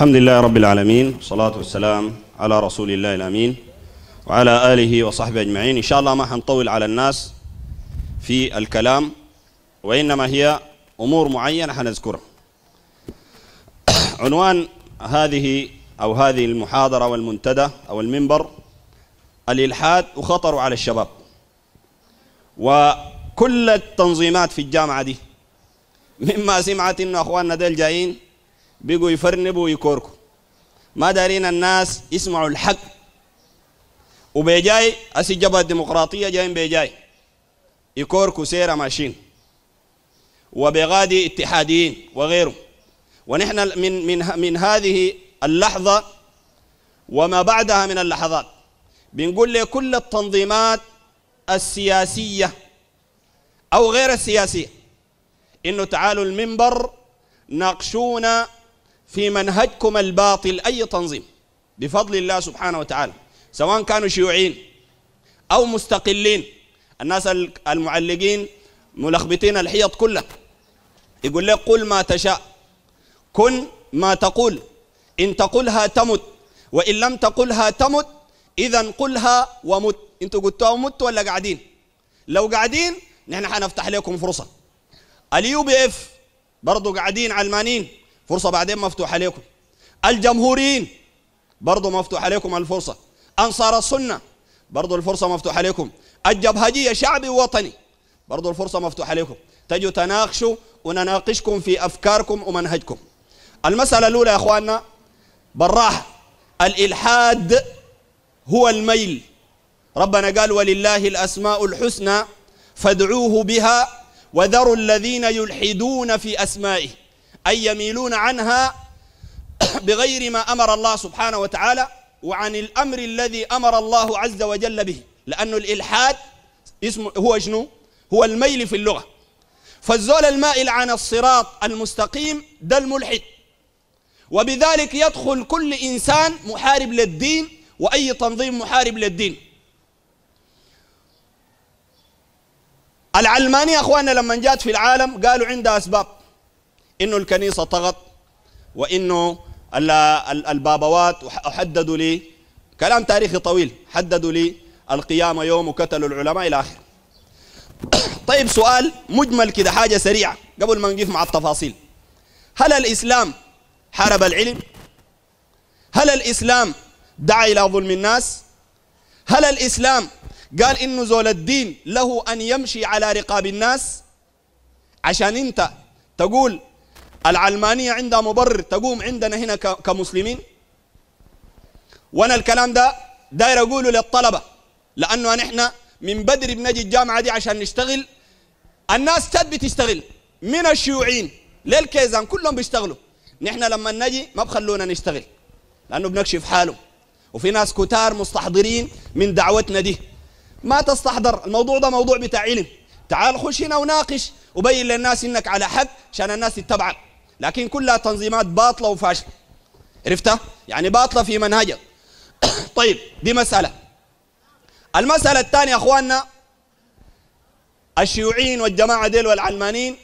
الحمد لله رب العالمين والصلاة والسلام على رسول الله الأمين وعلى آله وصحبه أجمعين. إن شاء الله ما حنطول على الناس في الكلام وإنما هي أمور معينة حنذكرها. عنوان هذه أو هذه المحاضرة والمنتدى أو المنبر الإلحاد وخطره على الشباب. وكل التنظيمات في الجامعة دي مما سمعت إنه أخواننا ديل جايين بيقوا يفرنبوا ويكوركوا. ما دارين الناس يسمعوا الحق. وبيجاي أسي جبهة الديمقراطية جايين بيجاي. يكوركوا سيرة ماشيين وبغادي اتحاديين وغيره ونحن من من من هذه اللحظة وما بعدها من اللحظات. بنقول لكل التنظيمات السياسية أو غير السياسية. إنه تعالوا المنبر ناقشونا في منهجكم الباطل أي تنظيم بفضل الله سبحانه وتعالى سواء كانوا شيوعيين أو مستقلين. الناس المعلقين ملخبطين الحيط كلها يقول لك قل ما تشاء كن ما تقول إن تقولها تمت وإن لم تقلها مت إذا قلها ومت. أنتوا قلتوها ومت ولا قاعدين؟ لو قاعدين نحن حنفتح لكم فرصة. ال UPF برضه قاعدين علمانين فرصة بعدين مفتوحة لكم الجمهوريين برضه مفتوحة لكم الفرصة. أنصار السنة برضه الفرصة مفتوحة لكم الجبهجية شعبي ووطني برضه الفرصة مفتوحة لكم تجوا تناقشوا ونناقشكم في أفكاركم ومنهجكم. المسألة الأولى يا أخواننا بالراحة. الإلحاد هو الميل. ربنا قال ولله الأسماء الحسنى فادعوه بها وذروا الذين يلحدون في أسمائه. أي يميلون عنها بغير ما أمر الله سبحانه وتعالى وعن الأمر الذي أمر الله عز وجل به. لأنه الإلحاد اسمه هو شنو؟ هو الميل في اللغة. فالزول المائل عن الصراط المستقيم ده الملحد. وبذلك يدخل كل إنسان محارب للدين وأي تنظيم محارب للدين. العلمانية أخواننا لما جات في العالم قالوا عندها أسباب. إنه الكنيسة طغت وإنه البابوات حددوا لي كلام تاريخي طويل حددوا لي القيامة يوم وقتلوا العلماء إلى آخره. طيب سؤال مجمل كده حاجة سريعة قبل ما نقف مع التفاصيل. هل الإسلام حارب العلم؟ هل الإسلام دعا إلى ظلم الناس؟ هل الإسلام قال إنه زول الدين له أن يمشي على رقاب الناس؟ عشان أنت تقول العلمانية عندها مبرر تقوم عندنا هنا كمسلمين. وأنا الكلام ده داير أقوله للطلبة لأنه نحن من بدري بنجي الجامعة دي عشان نشتغل. الناس تد بتشتغل من الشيوعيين للكيزان كلهم بيشتغلوا. نحن لما نجي ما بخلونا نشتغل لأنه بنكشف حاله وفي ناس كتار مستحضرين من دعوتنا دي. ما تستحضر الموضوع ده موضوع بتاع علم. تعال خش هنا وناقش وبين للناس إنك على حق عشان الناس تتبعك. لكن كلها تنظيمات باطلة وفاشلة. عرفتها؟ يعني باطلة في منهجها. طيب دي مسألة. المسألة الثانية يا أخواننا الشيوعيين والجماعة ديل والعلمانيين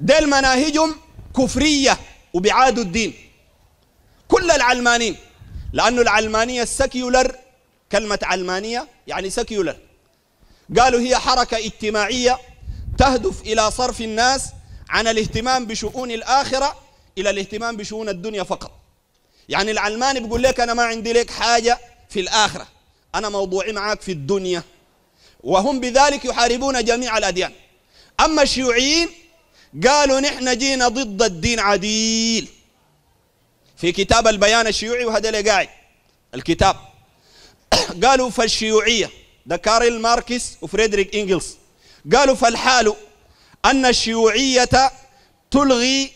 ديل مناهجهم كفرية وبعادوا الدين. كل العلمانيين لأنه العلمانية ال secular كلمة علمانية يعني secular قالوا هي حركة اجتماعية تهدف إلى صرف الناس عن الاهتمام بشؤون الآخرة إلى الاهتمام بشؤون الدنيا فقط. يعني العلماني بيقول لك أنا ما عندي لك حاجة في الآخرة. أنا موضوعي معاك في الدنيا. وهم بذلك يحاربون جميع الأديان. أما الشيوعيين قالوا نحن جينا ضد الدين عديل. في كتاب البيان الشيوعي وهذا اللي قاعد. الكتاب. قالوا فالشيوعية. ده كارل ماركس وفريدريك إنجلز. قالوا فالحال أن الشيوعية تلغي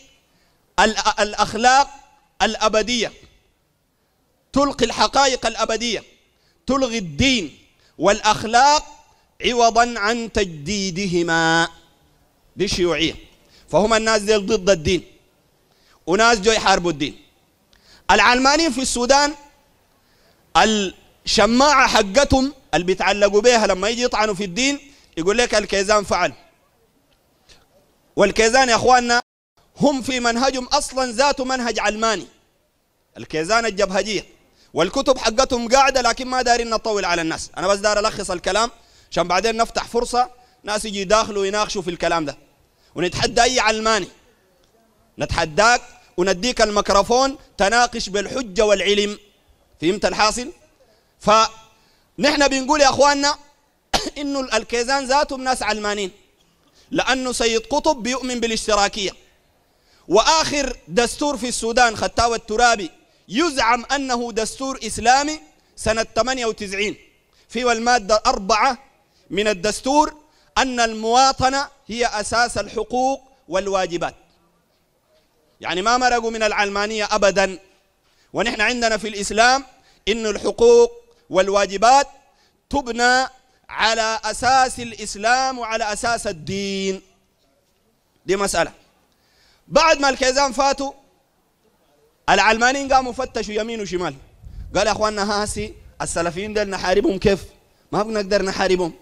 الأخلاق الأبدية تلغي الحقائق الأبدية تلغي الدين والأخلاق عوضا عن تجديدهما دي الشيوعية فهم الناس دي ضد الدين وناس جو يحاربوا الدين. العلمانيين في السودان الشماعة حقتهم اللي بيتعلقوا بها لما يجي يطعنوا في الدين يقول لك الكيزان فعل. والكيزان يا اخواننا هم في منهجهم أصلا ذاته منهج علماني. الكيزان الجبهجية والكتب حقتهم قاعدة لكن ما دارين نطول على الناس. أنا بس دار ألخص الكلام عشان بعدين نفتح فرصة ناس يجي يداخلوا ويناقشوا في الكلام ده. ونتحدى أي علماني. نتحداك ونديك الميكروفون تناقش بالحجة والعلم. فهمت الحاصل؟ فنحن بنقول يا أخواننا إنه الكيزان ذاتهم ناس علمانين لأنه سيد قطب بيؤمن بالاشتراكية. وآخر دستور في السودان ختاوى الترابي يزعم أنه دستور إسلامي سنة 98 فيه المادة أربعة من الدستور أن المواطنة هي أساس الحقوق والواجبات. يعني ما مرقوا من العلمانية أبدا. ونحن عندنا في الإسلام إن الحقوق والواجبات تبنى على أساس الإسلام وعلى أساس الدين. دي مسألة. بعد ما الكيزان فاتوا العلمانيين قاموا فتشوا يمين وشمال. قال يا أخواننا هاسي السلفيين دول نحاربهم كيف؟ ما بنقدر نحاربهم.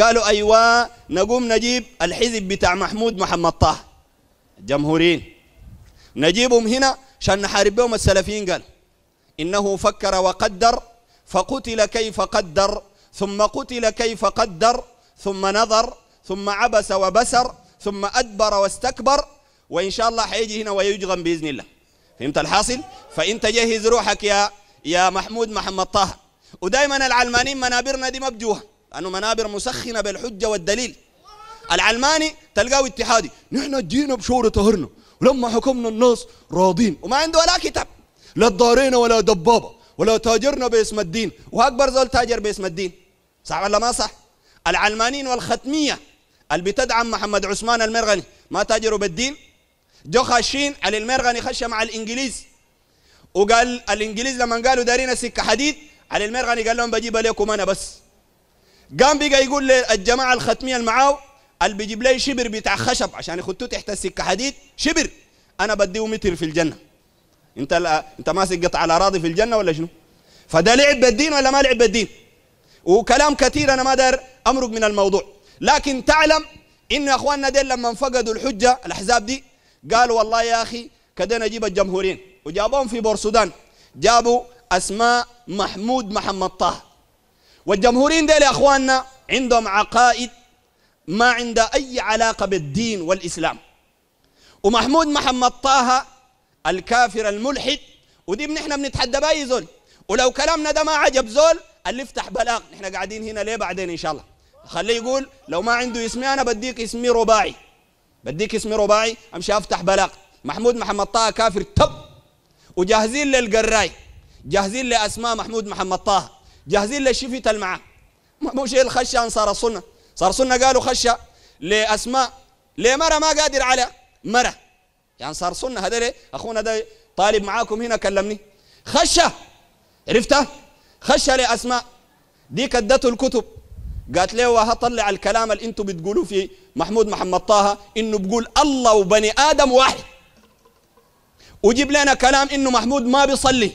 قالوا أيوه نقوم نجيب الحزب بتاع محمود محمد طه. الجمهوريين نجيبهم هنا عشان نحارب بهم السلفيين قال. إنه فكر وقدر فقتل كيف قدر. ثم قتل كيف قدر ثم نظر ثم عبس وبسر ثم أدبر واستكبر وإن شاء الله حيجي هنا ويجغم بإذن الله. فهمت الحاصل؟ فانت جهز روحك يا يا محمود محمد طه. ودائما العلمانيين منابرنا دي مبجوهه لأنه منابر مسخنة بالحجة والدليل. العلماني تلقاه اتحادي. نحن جينا بشورة طهرنا. ولما حكمنا الناس راضين. وما عنده ولا كتاب. لا الدارين ولا دبابة. ولا تاجرنا باسم الدين. وأكبر زول تاجر باسم الدين. صح ولا ما صح؟ العلمانيين والختمية اللي بتدعم محمد عثمان المرغني ما تاجروا بالدين؟ جو خاشين على المرغني خش مع الإنجليز. وقال الإنجليز لما قالوا دارين سكة حديد علي المرغني قال لهم بجيب لكم أنا بس. قام بقى يقول للجماعة الختمية اللي معاه اللي بيجيب لي شبر بتاع خشب عشان يخطوه تحت السكة حديد شبر. أنا بديه متر في الجنة. انت لا انت ماسك قطع الأراضي في الجنة ولا شنو؟ فده لعب بالدين ولا ما لعب بالدين؟ وكلام كثير أنا ما دار أمرق من الموضوع. لكن تعلم إنه يا أخواننا ديل لما فقدوا الحجة الأحزاب دي قالوا والله يا أخي كده نجيب الجمهورين. وجابوهم في بورسودان جابوا أسماء محمود محمد طه. والجمهورين ديل يا أخواننا عندهم عقائد ما عندها أي علاقة بالدين والإسلام. ومحمود محمد طه الكافر الملحد ودي نحن بنتحدى بأي زول. ولو كلامنا ده ما عجب زول اللي يفتح بلاغ. نحن قاعدين هنا ليه بعدين إن شاء الله؟ خليه يقول لو ما عنده اسمي أنا بديك اسمي رباعي. بديك اسمي رباعي أمشي أفتح بلاغ. محمود محمد طه كافر تب. وجاهزين للقراي. جاهزين لأسماء محمود محمد طه. جاهزين للشفت المعاه مش الخشة انصار السنة صار السنة قالوا خشة. لأسماء. لمرة ما قادر على؟ مرة. يعني صار سنة هذا أخونا ده طالب معاكم هنا كلمني. خشة. عرفتها خشة لأسماء دي كدته الكتب. قالت له هطلع الكلام اللي أنتم بتقولوه في محمود محمد طه إنه بقول الله وبني آدم واحد. وجيب لنا كلام إنه محمود ما بيصلي.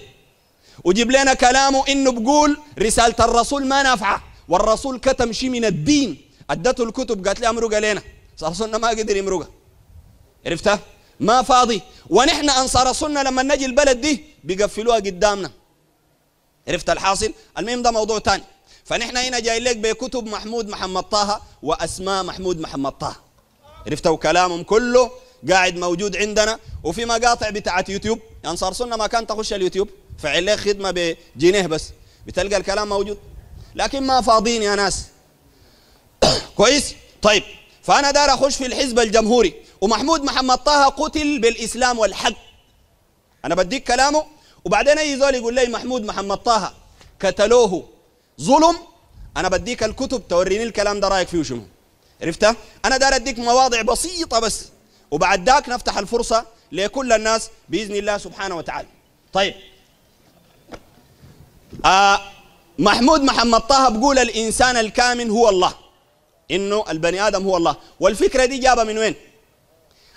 وجيب لنا كلامه إنه بقول رسالة الرسول ما نافعة. والرسول كتم شيء من الدين. أدته الكتب قالت لي امرقها لنا صار سنه ما قدر يمرقها عرفتها؟ ما فاضي. ونحن أنصار السنة لما نجي البلد دي بيقفلوها قدامنا. عرفت الحاصل؟ المهم ده موضوع ثاني فنحن هنا جاي لك بكتب محمود محمد طه وأسماء محمود محمد طه. عرفتوا كلامهم كله؟ قاعد موجود عندنا. وفي مقاطع بتاعت يوتيوب. انصار سنه ما كان تخش اليوتيوب. فعل لك خدمة بجنيه بس. بتلقى الكلام موجود. لكن ما فاضيين يا ناس. كويس؟ طيب. فأنا دار أخش في الحزب الجمهوري. ومحمود محمد طه قتل بالإسلام والحق. أنا بديك كلامه؟ وبعدين اي زول يقول لي محمود محمد طه قتلوه. ظلم؟ أنا بديك الكتب توريني الكلام ده رأيك فيه شنو؟ عرفتها أنا دار أديك مواضع بسيطة بس. وبعد ذاك نفتح الفرصة لكل الناس بإذن الله سبحانه وتعالى. طيب. آه محمود محمد طه بقول الإنسان الكامل هو الله. إنه البني آدم هو الله. والفكرة دي جابها من وين؟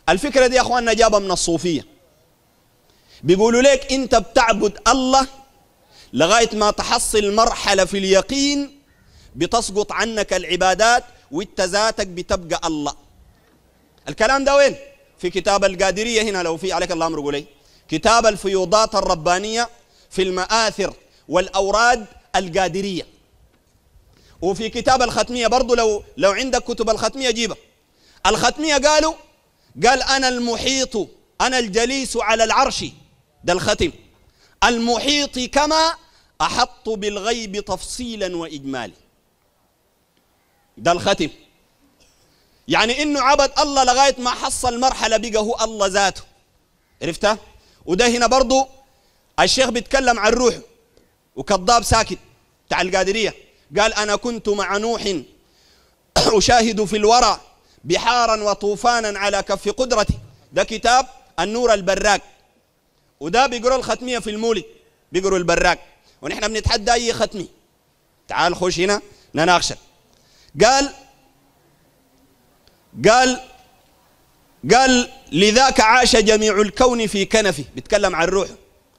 الفكرة دي يا أخواننا جابها من الصوفية. بيقولوا لك انت بتعبد الله لغاية ما تحصل مرحلة في اليقين بتسقط عنك العبادات وانت ذاتك بتبقى الله. الكلام ده وين؟ في كتاب القادرية هنا لو في عليك الله أمر قولي كتاب الفيوضات الربانية في المآثر والأوراد القادرية. وفي كتاب الختمية برضو لو لو عندك كتب الختمية جيبها. الختمية قالوا قال أنا المحيط أنا الجليس على العرش. ده الختم. المحيط كما أحط بالغيب تفصيلا وإجمالا. ده الختم. يعني إنه عبد الله لغاية ما حصل مرحلة بقى هو الله ذاته. عرفتها؟ وده هنا برضو الشيخ بيتكلم عن روح وكذاب ساكت. بتاع القادرية قال أنا كنت مع نوح. أشاهد في الورى بحارا وطوفانا على كف قدرتي. ده كتاب النور البراك وده بيقروا الختمية في المولد بيقروا البراك. ونحن بنتحدى أي ختمي تعال خش هنا نناقشك قال قال قال لذاك عاش جميع الكون في كنفه. بيتكلم عن روحه.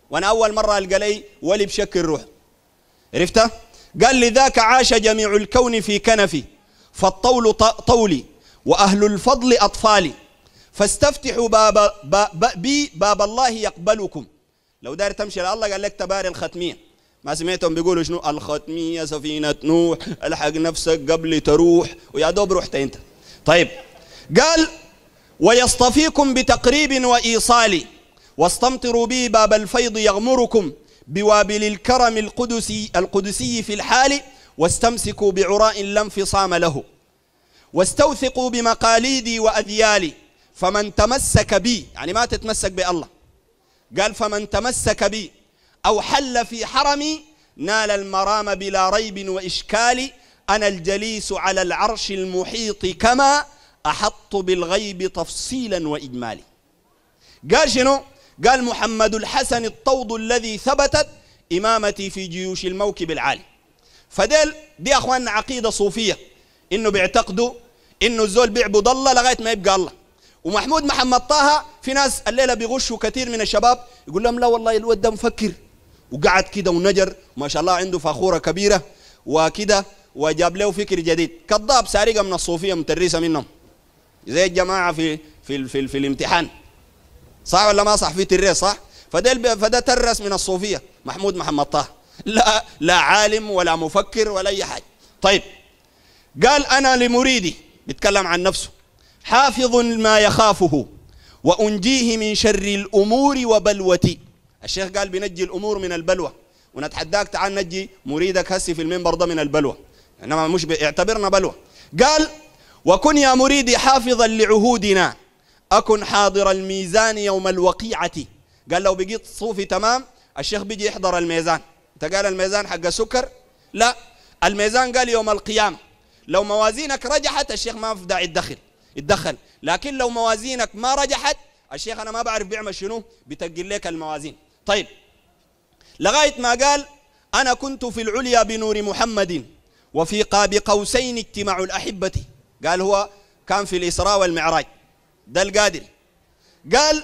وأنا أول مرة ألقى لي ولي بشكل روح عرفتها قال لذاك عاش جميع الكون في كنفي. فالطول طولي. وأهل الفضل أطفالي. فاستفتحوا باب, باب بي باب الله يقبلكم. لو داير تمشي لله قال لك تباري الختميه ما سمعتهم بيقولوا شنو؟ الختميه سفينة نوح الحق نفسك قبل تروح ويا دوب رحت أنت. طيب قال ويصطفيكم بتقريب وإيصال. واستمطروا به باب الفيض يغمركم بوابل الكرم القدسي القدسي في الحال واستمسكوا بعراء لا انفصام له. واستوثقوا بمقاليدي وأذيالي. فمن تمسك بي يعني ما تتمسك بالله. قال فمن تمسك بي أو حل في حرمي نال المرام بلا ريب وإشكال أنا الجليس على العرش المحيط كما أحط بالغيب تفصيلا واجمالا. قال شنو؟ قال محمد الحسن الطود الذي ثبتت إمامتي في جيوش الموكب العالي. فديل دي أخواننا عقيدة صوفية إنه بيعتقدوا إنه الزول بيعبد الله لغاية ما يبقى الله. ومحمود محمد طه في ناس الليلة بيغشوا كثير من الشباب يقول لهم لا والله الواد ده مفكر. وقعد كده ونجر ما شاء الله عنده فخورة كبيرة وكده وجاب له فكر جديد. كذاب سارقة من الصوفية مترسة منهم. زي الجماعة في في في, في الامتحان. صح ولا ما صح؟ في تريس صح؟ فده فده ترس من الصوفية محمود محمد طه. لا لا عالم ولا مفكر ولا أي حاجة. طيب قال أنا لمريدي بيتكلم عن نفسه. حافظ ما يخافه وأنجيه من شر الأمور وبلوتي الشيخ قال بنجي الأمور من البلوى ونتحداك تعال نجي مريدك هسي في المنبر ده من البلوى إنما مش اعتبرنا بلوى قال وكن يا مريدي حافظا لعهودنا. أكن حاضر الميزان يوم الوقيعة. قال لو بقيت صوفي تمام الشيخ بيجي يحضر الميزان. أنت قال الميزان حق السكر؟ لا. الميزان قال يوم القيامة. لو موازينك رجحت الشيخ ما في داعي يتدخل يتدخل لكن لو موازينك ما رجحت الشيخ أنا ما بعرف بيعمل شنو؟ بتقل لك الموازين. طيب لغاية ما قال أنا كنت في العليا بنور محمد وفي قاب قوسين اجتماع الأحبة. قال هو كان في الإسراء والمعراج. ده القادر. قال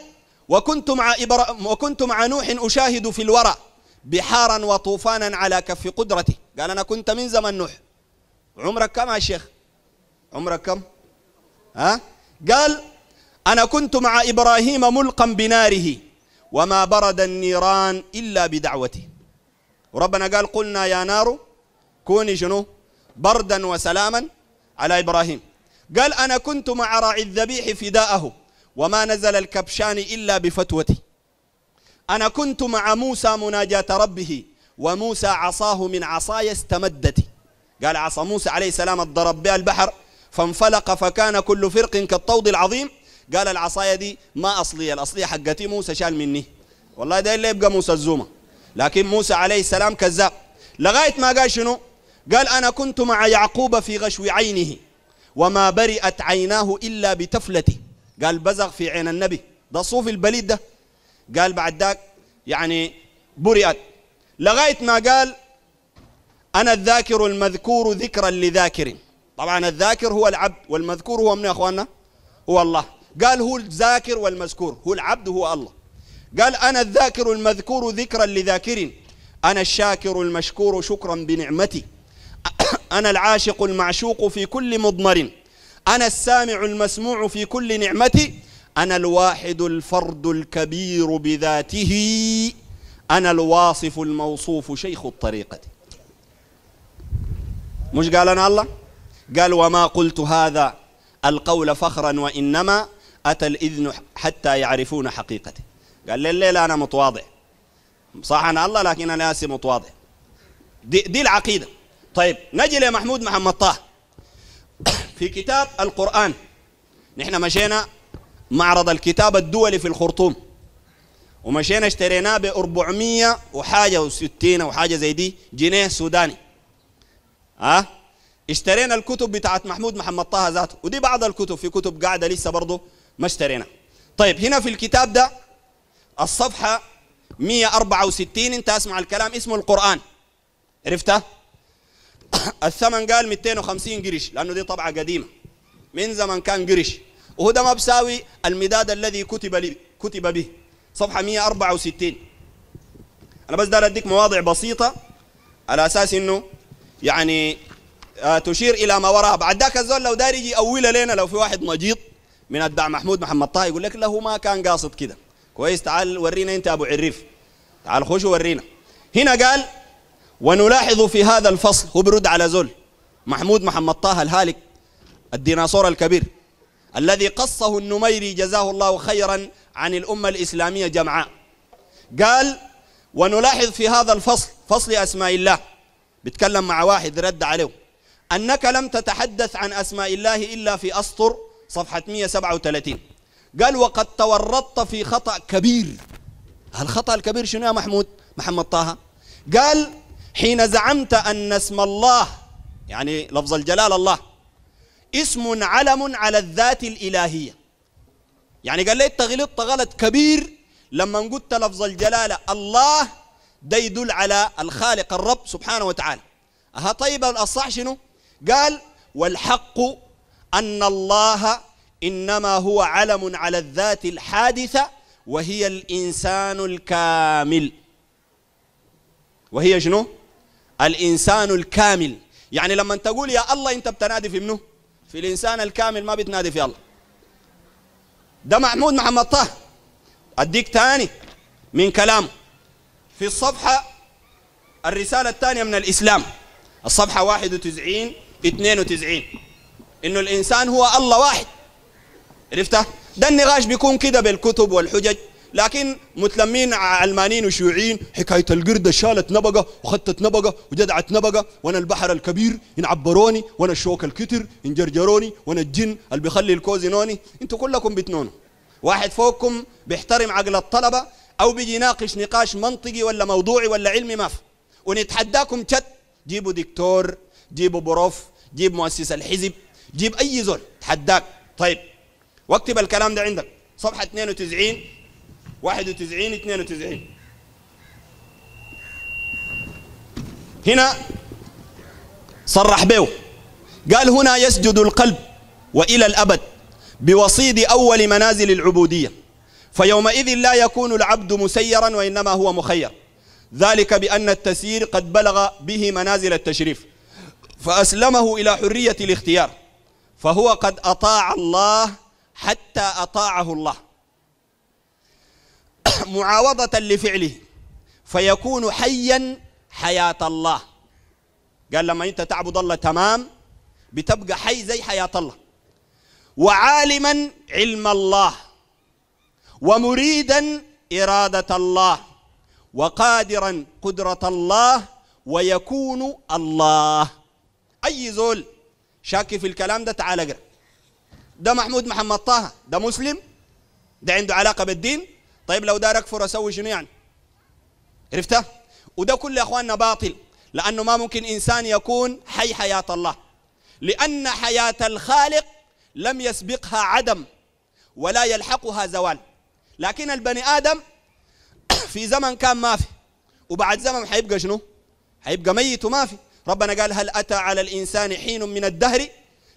وكنت مع إبرا وكنت مع نوح أشاهد في الورى بحارا وطوفانا على كف قدرته قال أنا كنت من زمن نوح. عمرك كم يا شيخ؟ عمرك كم؟ ها؟ قال أنا كنت مع إبراهيم ملقا بناره وما برد النيران إلا بدعوته. وربنا قال قلنا يا نار كوني شنو؟ بردا وسلاما على إبراهيم. قال أنا كنت مع راعي الذبيح فداءه وما نزل الكبشان إلا بفتوتي أنا كنت مع موسى مناجاة ربه وموسى عصاه من عصاي استمدت. قال عصا موسى عليه السلام الضرب بها البحر فانفلق فكان كل فرق كالطود العظيم. قال العصاية دي ما أصلية الأصلية حقتي موسى شال مني. والله ده اللي يبقى موسى الزومة. لكن موسى عليه السلام كذاب. لغاية ما قال شنو؟ قال أنا كنت مع يعقوب في غشو عينه وما برئت عيناه إلا بتفلته قال بزغ في عين النبي. ده صوف البليد ده. قال بعد ذاك يعني برئت. لغاية ما قال أنا الذاكر المذكور ذكرا لذاكر. طبعا الذاكر هو العبد والمذكور هو من يا أخواننا؟ هو الله. قال هو الذاكر والمذكور. هو العبد هو الله. قال أنا الذاكر المذكور ذكرا لذاكر. أنا الشاكر المشكور شكرا بنعمتي. أنا العاشق المعشوق في كل مضمر. أنا السامع المسموع في كل نعمتي. أنا الواحد الفرد الكبير بذاته. أنا الواصف الموصوف شيخ الطريقة. مش قال أنا الله؟ قال وما قلت هذا القول فخرا وإنما أتى الإذن حتى يعرفون حقيقته قال لي الليلة أنا متواضع. صح أنا الله لكن أنا آسي متواضع. دي, دي العقيدة. طيب نجي لمحمود محمد طه. في كتاب القرآن نحن مشينا معرض الكتاب الدولي في الخرطوم ومشينا اشتريناه ب 400 وحاجة و60 وحاجة زي دي جنيه سوداني. ها؟ أه؟ اشترينا الكتب بتاعت محمود محمد طه ذاته ودي بعض الكتب في كتب قاعدة لسه برضه ما اشترينا. طيب هنا في الكتاب ده الصفحة 164 انت اسمع الكلام اسمه القرآن. عرفتها الثمن قال 250 قرش لأنه دي طبعة قديمة. من زمن كان قرش. وهو ده ما بساوي المداد الذي كتب لي كتب به. صفحة 164 أنا بس دار أديك مواضع بسيطة على أساس إنه يعني تشير إلى ما وراها بعد ذاك الزول لو دار يجي أولها لنا لو في واحد مجيط من أتباع محمود محمد طه يقول لك له ما كان قاصد كده. كويس تعال ورينا أنت أبو عريف. تعال خش ورينا. هنا قال ونلاحظ في هذا الفصل هو برد على زول محمود محمد طه الهالك الديناصور الكبير الذي قصه النميري جزاه الله خيرا عن الأمة الإسلامية جمعاء قال ونلاحظ في هذا الفصل فصل أسماء الله بيتكلم مع واحد رد عليه. أنك لم تتحدث عن أسماء الله إلا في أسطر صفحة 137 قال وقد تورطت في خطأ كبير. الخطأ الكبير شنو يا محمود؟ محمد طه. قال حين زعمت أن اسم الله يعني لفظ الجلال الله اسم علم على الذات الإلهية. يعني قال لي انت غلطت غلط كبير. لما قلت لفظ الجلالة الله ده يدل على الخالق الرب سبحانه وتعالى. أها طيب الصح شنو؟ قال والحق أن الله إنما هو علم على الذات الحادثة وهي الإنسان الكامل. وهي شنو? الإنسان الكامل. يعني لما تقول يا الله أنت بتنادي في منه في الإنسان الكامل ما بتنادي في الله. ده محمود محمد طه. أديك تاني من كلامه في الصفحة الرسالة الثانية من الإسلام. الصفحة 91 92 إنه الإنسان هو الله واحد. عرفته؟ ده النقاش بيكون كده بالكتب والحجج. لكن متلمين علمانيين وشيوعيين حكاية القردة شالت نبقة وخدت نبقة وجدعت نبقة وأنا البحر الكبير إن عبروني. وأنا الشوك الكتر إن جرجروني. وأنا الجن اللي بيخلي الكوز ينوني. أنتوا كلكم بتنونوا. واحد فوقكم بيحترم عقل الطلبة أو بيجي يناقش نقاش منطقي ولا موضوعي ولا علمي ما في. ونتحداكم شت جيبوا دكتور جيبوا بروف جيب مؤسس الحزب جيب أي زول تحداك طيب واكتب الكلام ده عندك. صفحة 92 91 92 هنا صرح به قال هنا يسجد القلب وإلى الأبد بوصيد أول منازل العبودية. فيومئذ لا يكون العبد مسيرا وإنما هو مخير. ذلك بأن التسيير قد بلغ به منازل التشريف. فأسلمه إلى حرية الاختيار. فهو قد أطاع الله حتى أطاعه الله. معاوضة لفعله. فيكون حيا حياة الله. قال لما أنت تعبد الله تمام بتبقى حي زي حياة الله. وعالما علم الله. ومريدا إرادة الله. وقادرا قدرة الله. ويكون الله. أي زول شاكي في الكلام ده تعال اقرأ. ده محمود محمد طه ده مسلم ده عنده علاقة بالدين. طيب لو دار اكفر أسوي شنو يعني؟ عرفته وده كله يا أخواننا باطل لأنه ما ممكن إنسان يكون حي حياة الله. لأن حياة الخالق لم يسبقها عدم ولا يلحقها زوال. لكن البني آدم في زمن كان ما في وبعد زمن حيبقى شنو؟ حيبقى ميت وما في. ربنا قال هل أتى على الإنسان حين من الدهر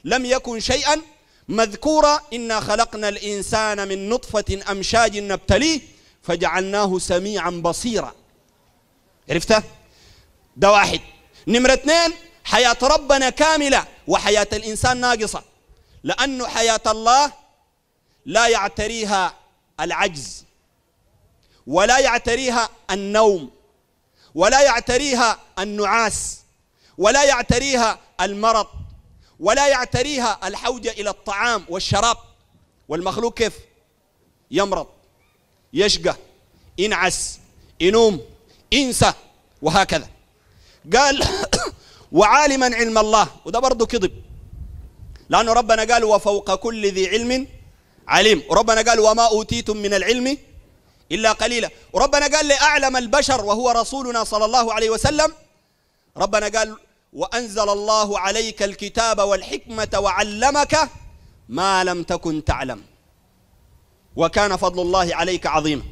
لم يكن شيئا؟ مذكورة إنا خلقنا الإنسان من نطفة أمشاج نبتليه فجعلناه سميعا بصيرا. عرفته؟ ده واحد. نمرة اثنين حياة ربنا كاملة وحياة الإنسان ناقصة لأنه حياة الله لا يعتريها العجز ولا يعتريها النوم ولا يعتريها النعاس ولا يعتريها المرض ولا يعتريها الحوجة إلى الطعام والشراب. والمخلوق كيف؟ يمرض يشقى ينعس ينوم ينسى وهكذا. قال وعالما علم الله وده برضه كذب. لأنه ربنا قال وفوق كل ذي علم عليم. وربنا قال وما أوتيتم من العلم إلا قليلا. وربنا قال لأعلم البشر وهو رسولنا صلى الله عليه وسلم ربنا قال وأنزل الله عليك الكتاب والحكمة وعلمك ما لم تكن تعلم. وكان فضل الله عليك عظيما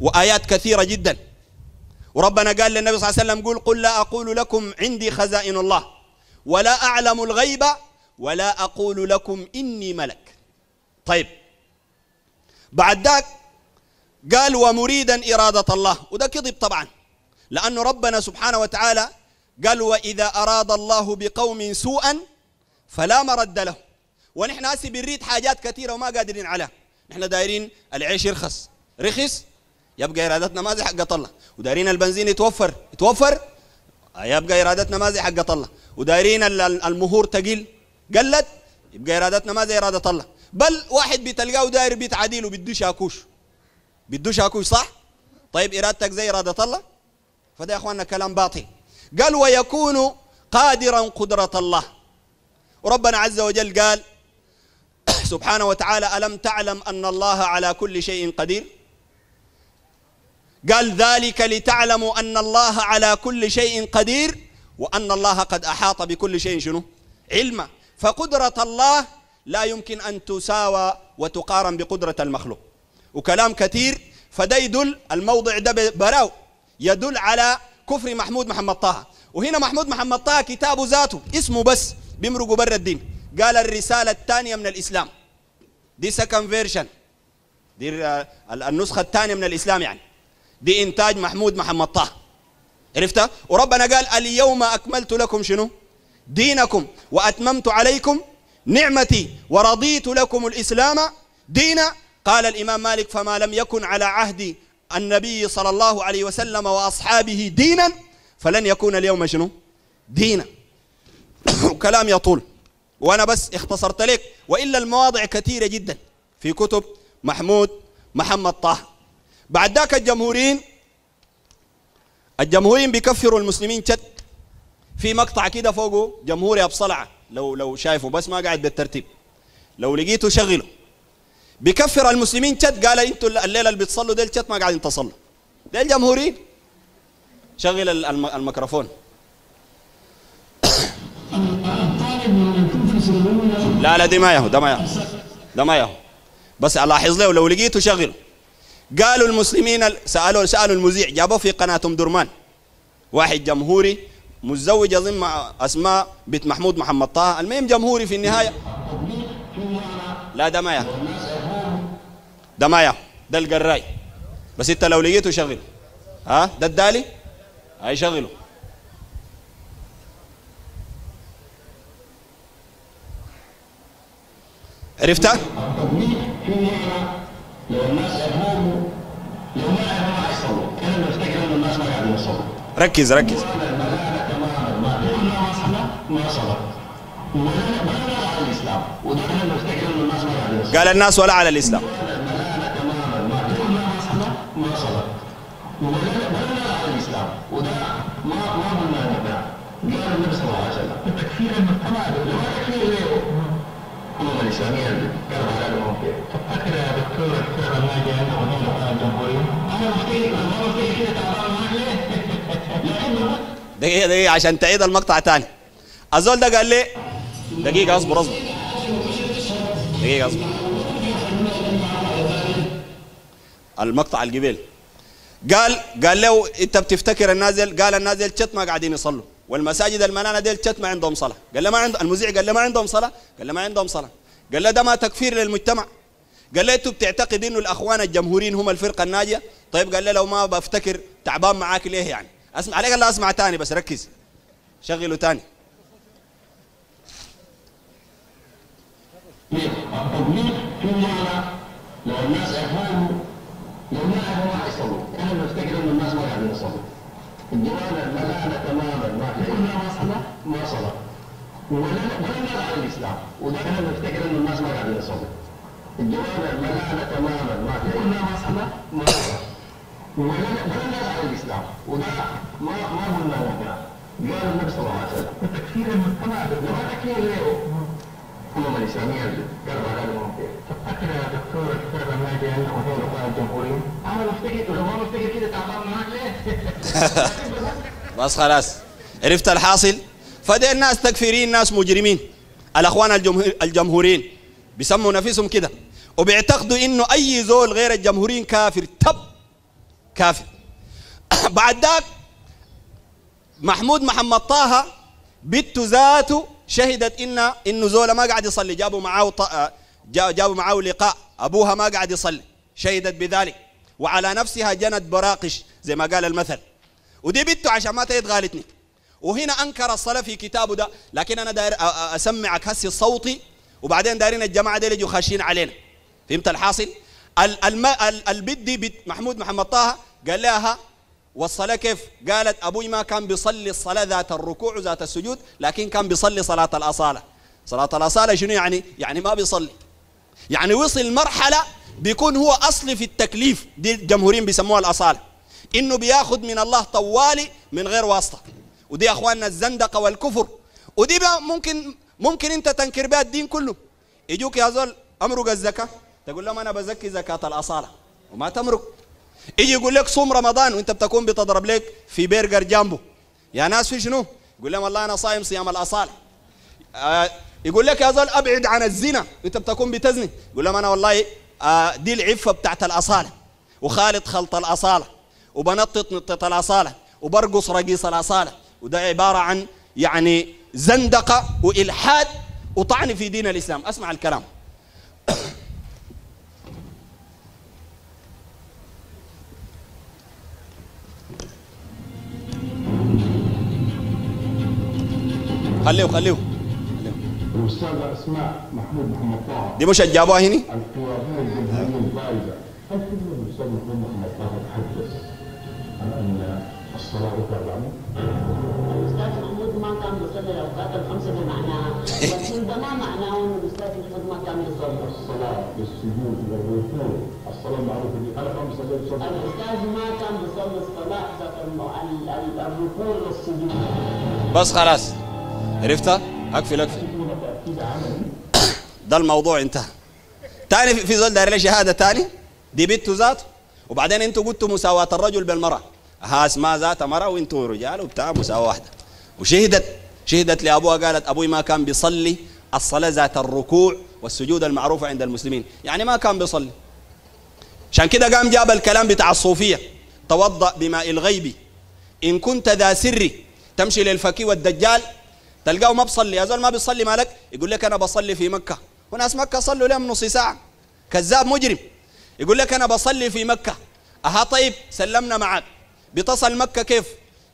وآيات كثيرة جدا. وربنا قال للنبي صلى الله عليه وسلم قل قل لا أقول لكم عندي خزائن الله. ولا أعلم الغيب ولا أقول لكم إني ملك. طيب. بعد ذاك قال ومريدا إرادة الله. وده كذب طبعا. لأنه ربنا سبحانه وتعالى قال وإذا أراد الله بقوم سوءا فلا مرد له. ونحن هسه بنريد حاجات كثيرة وما قادرين عليها. نحن دايرين العيش يرخص. رخص؟ يبقى إرادتنا ما زي حقة الله. ودايرين البنزين يتوفر. يتوفر؟ يبقى إرادتنا ما زي حقة الله. ودايرين المهور تقل قلت؟ يبقى إرادتنا ما زي إرادة الله. بل واحد بتلقاه داير بيت عديل وبده شاكوش بده شاكوش صح؟ طيب إرادتك زي إرادة الله؟ فده يا أخواننا كلام باطل. قال ويكون قادرا قدرة الله. وربنا عز وجل قال سبحانه وتعالى ألم تعلم أن الله على كل شيء قدير؟ قال ذلك لتعلموا أن الله على كل شيء قدير وأن الله قد أحاط بكل شيء شنو؟ علما. فقدرة الله لا يمكن أن تساوى وتقارن بقدرة المخلوق. وكلام كثير فده يدل الموضع ده براو يدل على كفر محمود محمد طه. وهنا محمود محمد طه كتابه ذاته اسمه بس بيمرقوا برا الدين. قال الرسالة الثانية من الإسلام. دي second version دي النسخة الثانية من الإسلام يعني. دي إنتاج محمود محمد طه عرفتها وربنا قال اليوم أكملت لكم شنو؟ دينكم. وأتممت عليكم نعمتي. ورضيت لكم الإسلام دينا. قال الإمام مالك فما لم يكن على عهد النبي صلى الله عليه وسلم وأصحابه دينا فلن يكون اليوم شنو؟ دينا. وكلام يطول. وأنا بس اختصرت لك وإلا المواضع كثيرة جدا. في كتب محمود محمد طه. بعد ذاك الجمهوريين الجمهوريين بيكفروا المسلمين شت في مقطع كده فوقه جمهوري أبصلعة لو لو شايفه بس ما قاعد بالترتيب. لو لقيته شغله. بكفر المسلمين شت قال إنتوا الليلة اللي بتصلوا ديل شت ما قاعدين تصلوا. ديل جمهوريين. شغل الميكروفون. لا لا دي ما يهو ده ما يهو ده ما يهو. بس ألاحظ له لو لقيته شغله قالوا المسلمين سالوا سألوا المذيع جابوه في قناه ام درمان. واحد جمهوري متزوج أظن أسماء بنت محمود محمد طه. المهم جمهوري في النهاية. لا ده ما يهو. ده ما يهو ده القراي بس انت لو لقيته شغله. ها؟ ده الدالي؟ هاي شغله. عرفتها؟ ركز ركز. قال الناس ولا على الإسلام. ولا على الاسلام وده ما ما قال النبي صلى الله عليه وسلم تكفير المجتمع لو تكفير الأمم الإسلامية كانوا على تفكر يا دكتور الجمهورية أنا مفتكر أنا مفتكر كده تعبان معك ليه؟ دقيقة دقيقة عشان تعيد المقطع تاني. الزول ده قال لي دقيقة اصبر اصبر. دقيقة اصبر. المقطع القبيل. قال قال له انت بتفتكر النازل؟ قال النازل شت ما قاعدين يصلوا. والمساجد المنانة ديل شت ما عندهم صلاة. قال له ما عند المذيع قال له ما عندهم صلاة؟ قال له ما عندهم صلاة. قال له ده ما تكفير للمجتمع. قال له أنتوا بتعتقد انه الأخوان الجمهوريين هم الفرقة الناجية؟ طيب قال له لو ما بفتكر تعبان معاك ليه يعني؟ أسمع عليك الله أسمع تاني بس ركز. شغله تاني. لو الناس عرفوا ما حيصلوا إحنا بنفتكر ان الناس ما قاعدين يصلوا الجوال الملانة تماما ما في كلنا ما صلى ما صلى ولا ولا نرى الاسلام وده إحنا بنفتكر ان الناس ما قاعدين يصلوا الجوال الملانة تماما ما في كلنا ما صلى ما صلى ولا ولا نرى الاسلام وده ما ما قلنا نحن قال النبي صلى الله عليه وسلم تكفير المجتمع لما تكفير له يا دكتور بفتكر لو ما كده تعبان ليه؟ بس خلاص. عرفت الحاصل؟ فدي الناس تكفيرين ناس مجرمين. الأخوان الجمهور الجمهوريين. بيسموا نفسهم كده. وبيعتقدوا إنه أي زول غير الجمهوريين كافر. تب! كافر. بعد ذاك محمود محمد طه بنت ذاته شهدت ان انه زول ما قاعد يصلي. جابوا معاه جا- جابوا معاه لقاء. أبوها ما قاعد يصلي. شهدت بذلك. وعلى نفسها جنت براقش زي ما قال المثل. ودي بنته عشان ما تغالتني وهنا أنكر الصلاة في كتابه ده. لكن أنا داير أ- أ- أسمعك هسي صوتي وبعدين دايرين الجماعة دي يجوا خاشين علينا. فهمت الحاصل؟ البت دي محمود محمد طه قال لها والصلاة كيف؟ قالت أبوي ما كان بيصلي الصلاة ذات الركوع وذات السجود لكن كان بيصلي صلاة الأصالة. صلاة الأصالة شنو يعني؟ يعني ما بيصلي. يعني وصل مرحلة بيكون هو أصلي في التكليف دي الجمهوريين بيسموها الأصالة. إنه بياخد من الله طوالي من غير واسطة. ودي أخواننا الزندقة والكفر. ودي بقى ممكن ممكن أنت تنكر بها الدين كله. يجوك يا زول أمرق الزكاة؟ تقول لهم أنا بزكي زكاة الأصالة. وما تمرق يجي يقول لك صوم رمضان وانت بتكون بتضرب لك في برجر جنبه. يا ناس في شنو؟ يقول لهم والله أنا صايم صيام الأصالة. آه يقول لك يا زول أبعد عن الزنا انت بتكون بتزني. يقول لهم أنا والله آه دي العفة بتاعت الأصالة. وخالط خلط الأصالة وبنطط نطط الأصالة وبرقص رقيص الأصالة. وده عبارة عن يعني زندقة وإلحاد وطعن في دين الإسلام. أسمع الكلام. خليه خليه. الأستاذة أسماء محمود محمد طه دي مش جابوها هنا القيادات الجمهورية الفائزة هل تقدر الأستاذ محمود محمد طه تحدث عن أن الصلاة ركع بعمل؟ الاستاذ محمود ما كان بيصلي الأوقات الخمسة بمعناها ما معناه انه الأستاذ محمود ما كان بيصلي الصلاة للسجود للركوع الصلاة المعروفة دي خمسة اللي بصلي الأستاذ ما كان بيصلي الصلاة الركوع والسجود. بس خلاص. عرفتها؟ أكفي اكفي ده الموضوع انتهى. تاني في زول داير له شهادة تاني؟ دي بنته ذاته وبعدين أنتوا قلتوا مساواة الرجل بالمرأة. ها اسماء ذات مراه وانتوا رجال وبتاع مساواة واحدة. وشهدت شهدت لأبوها قالت أبوي ما كان بيصلي. الصلاة ذات الركوع والسجود المعروفه عند المسلمين. يعني ما كان بيصلي. عشان كده قام جاب الكلام بتاع الصوفية. توضأ بماء الغيب. إن كنت ذا سر تمشي للفكي والدجال. تلقاه ما بصلي زول ما بيصلي مالك؟ يقول لك أنا بصلي في مكة. وناس مكه صلوا لهم نص ساعة. كذاب مجرم. يقول لك أنا بصلي في مكة. أها طيب سلمنا معك. بتصل مكة كيف؟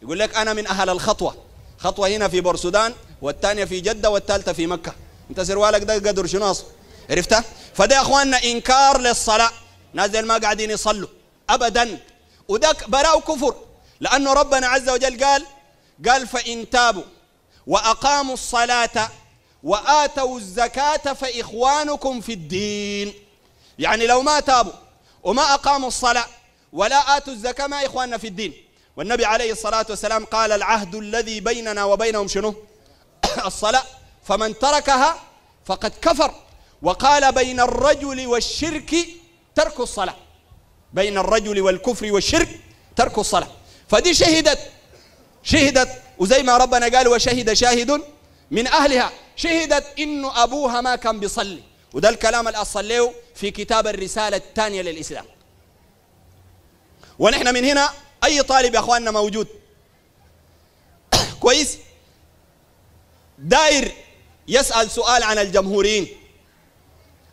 يقول لك أنا من أهل الخطوة. خطوة هنا في بورسودان والثانية في جدة والثالثة في مكة. انت سروالك ده قدر شنو عرفتها فده يا أخواننا إنكار للصلاة. ناس ما قاعدين يصلوا. ابدا. وده براء كفر لأنه ربنا عز وجل قال قال فإن تابوا. وأقاموا الصلاة وآتوا الزكاة فإخوانكم في الدين. يعني لو ما تابوا وما أقاموا الصلاة ولا آتوا الزكاة ما إخواننا في الدين. والنبي عليه الصلاة والسلام قال العهد الذي بيننا وبينهم شنو؟ الصلاة. فمن تركها فقد كفر. وقال بين الرجل والشرك ترك الصلاة. بين الرجل والكفر والشرك ترك الصلاة. فدي شهدت. شهدت. وزي ما ربنا قال وشهد شاهد من أهلها. شهدت إنه أبوها ما كان بيصلي. وده الكلام اللي أصليه في كتاب الرسالة الثانية للإسلام. ونحن من هنا أي طالب يا أخواننا موجود؟ كويس؟ داير يسأل سؤال عن الجمهوريين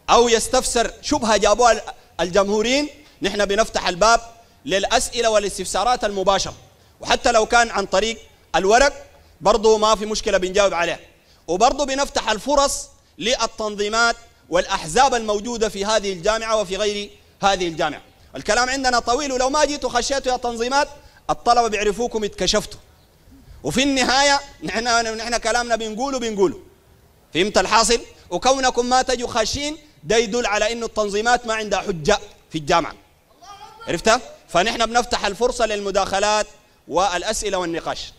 أو يستفسر شبهة جابوها الجمهوريين نحن بنفتح الباب للأسئلة والاستفسارات المباشرة. وحتى لو كان عن طريق الورق برضه ما في مشكلة بنجاوب عليها وبرضه بنفتح الفرص للتنظيمات والأحزاب الموجودة في هذه الجامعة وفي غير هذه الجامعة. الكلام عندنا طويل ولو ما جيتوا خشيتوا يا تنظيمات الطلبة بيعرفوكم اتكشفتوا. وفي النهاية نحن نحن كلامنا بنقوله بنقوله. فهمت الحاصل؟ وكونكم ما تجوا خاشين ده يدل على إنه التنظيمات ما عندها حجة في الجامعة. عرفتها؟ فنحن بنفتح الفرصة للمداخلات والأسئلة والنقاش.